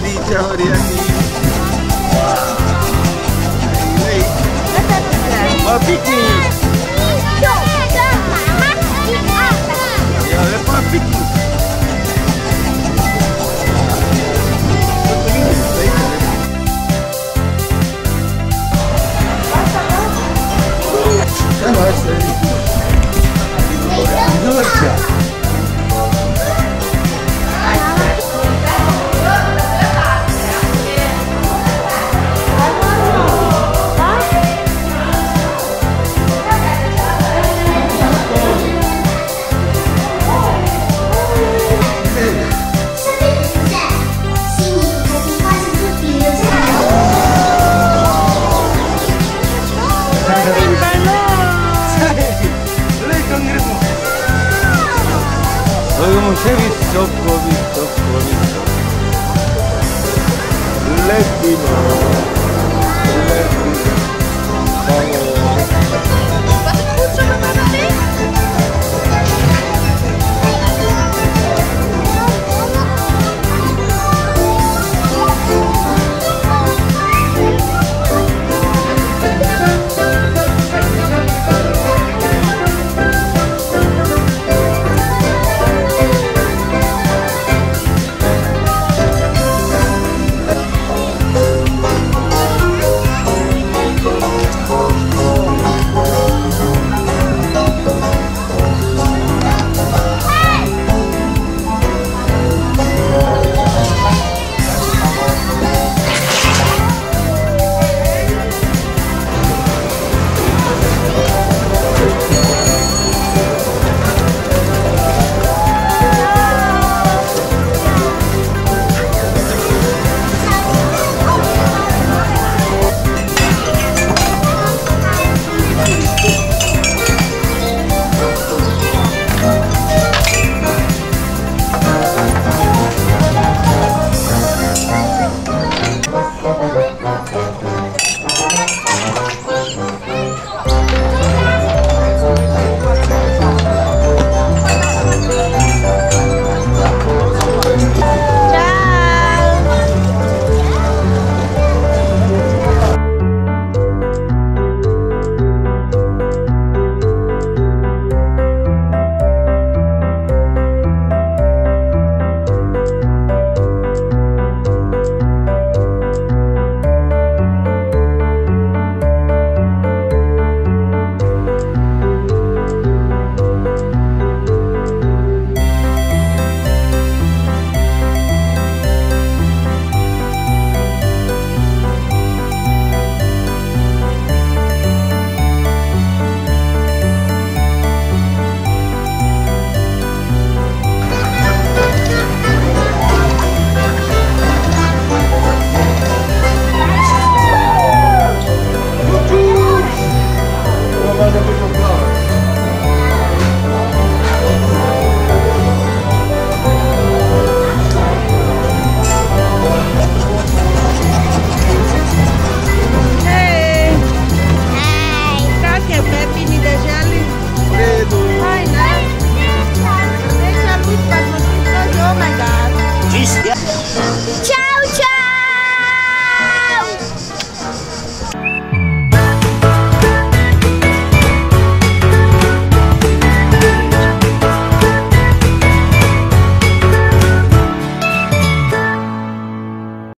di Chahoriaki. Wait. Oh, Ya, Dovevamo se visocco, visocco, visocco. Lettino, lettino, favore. Ciao!